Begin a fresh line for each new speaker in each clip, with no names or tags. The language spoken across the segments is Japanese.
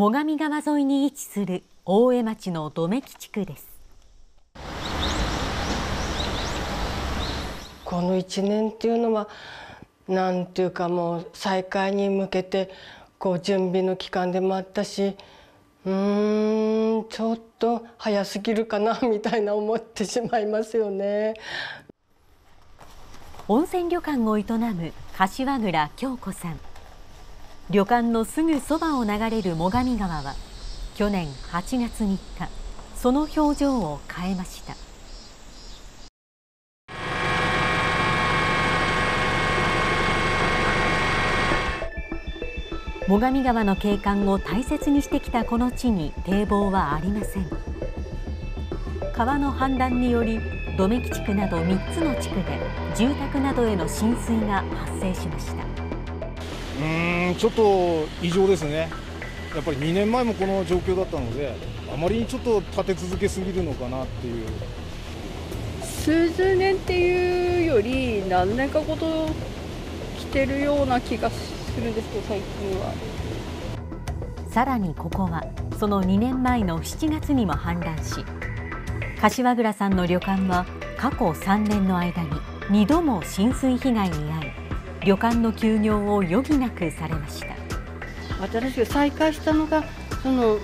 最上川沿いに位置する大江町の土目木地区です
この1年っていうのはなんていうかもう再開に向けてこう準備の期間でもあったしうーんちょっと早すぎるかなみたいな思ってしまいますよね。
温泉旅館を営む柏倉京子さん旅館のすぐそばを流れる最上川は去年8月3日その表情を変えました。最上川の景観を大切にしてきたこの地に堤防はありません。川の氾濫により土目地区など3つの地区で住宅などへの浸水が発生しました。
うんちょっと異常ですね、やっぱり2年前もこの状況だったので、あまりにちょっと立て続けすぎるのかなっていう。
数十年っていうより、何年かほど来てるような気がするんですけど、最近は。
さらにここは、その2年前の7月にも氾濫し、柏倉さんの旅館は過去3年の間に2度も浸水被害に遭い、旅館の休業を余儀なくされました。
新しく再開したのがその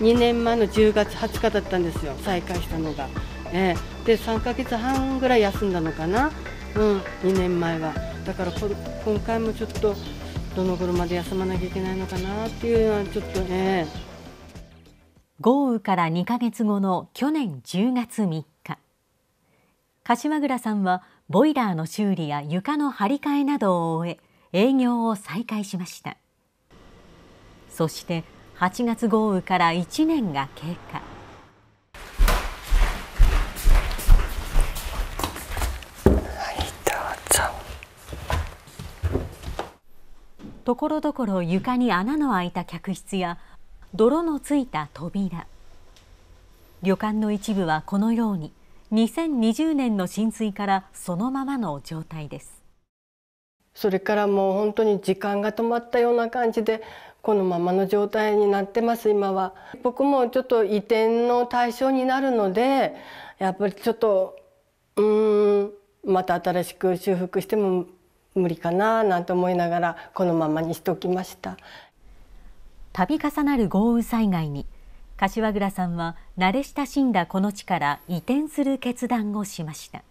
2年前の10月20日だったんですよ。再開したのが、えー、で3ヶ月半ぐらい休んだのかな、うん、2年前は。だから今回もちょっとどの頃まで休まなきゃいけないのかなっていうのはちょっとね
豪雨から2ヶ月後の去年10月3日柏倉さんはボイラーの修理や床の張り替えなどを終え営業を再開しました。そして8月豪雨から1年が経過。ところどころ床に穴の開いた客室や泥のついた扉。旅館の一部はこのように2020年の浸水からそのままの状態です。
それからもう本当に時間が止まったような感じでこのままの状態になってます今は。僕もちょっと移転の対象になるのでやっぱりちょっとうんまた新しく修復しても無理かななんて思いながらこのままにしておきました。
度重なる豪雨災害に柏倉さんは慣れ親しんだこの地から移転する決断をしました。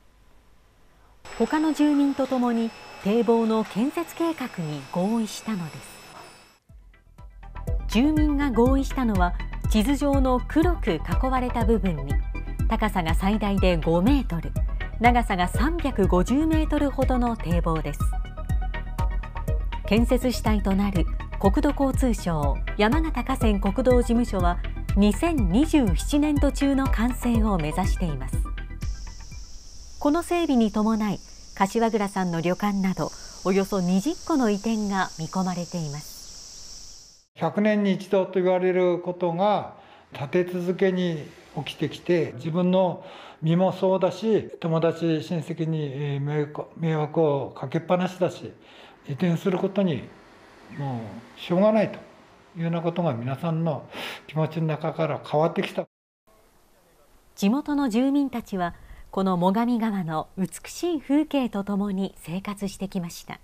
他の住民とともに堤防の建設計画に合意したのです。住民が合意したのは地図上の黒く囲われた部分に高さが最大で5メートル長さが350メートルほどの堤防です。建設主体となる国土交通省山形河川国道事務所は2027年度中の完成を目指しています。この整備に伴い柏倉さんの旅館などおよそ20個の移転が見込まれています。
100年に一度と言われることが立て続けに起きてきて自分の身もそうだし友達親戚に迷惑をかけっぱなしだし移転することにもうしょうがないと。いうようなことが皆さんの気持ちの中から変わってきた。
地元の住民たちはこの最上川の美しい風景とともに生活してきました。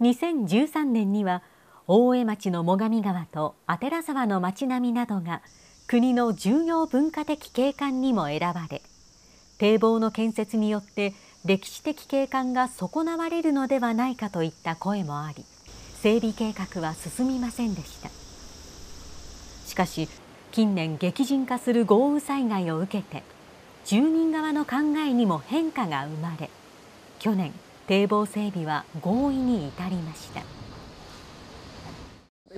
2013年には大江町の最上川と左沢の町並みなどが国の重要文化的景観にも選ばれ堤防の建設によって歴史的景観が損なわれるのではないかといった声もあり整備計画は進みませんでした。しかし近年激甚化する豪雨災害を受けて住民側の考えにも変化が生まれ去年堤防整備は合意に至りました。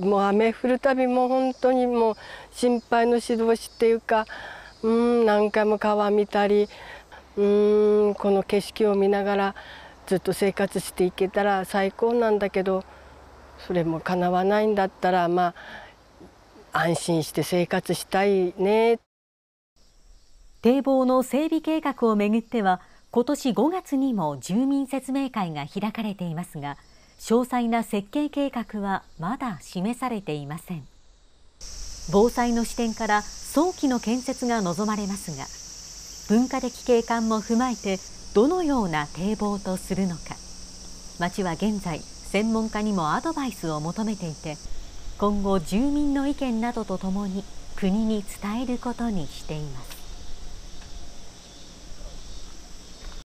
もう雨降るたびも本当にもう心配の指導しっていうかうん何回も川見たりうんこの景色を見ながらずっと生活していけたら最高なんだけどそれも叶わないんだったらまあ安心して生活したいね。
堤防の整備計画をめぐっては今年5月にも住民説明会が開かれていますが詳細な設計計画はまだ示されていません。防災の視点から早期の建設が望まれますが文化的景観も踏まえてどのような堤防とするのか。町は現在専門家にもアドバイスを求めていて今後住民の意見などとともに国に伝えることにしています。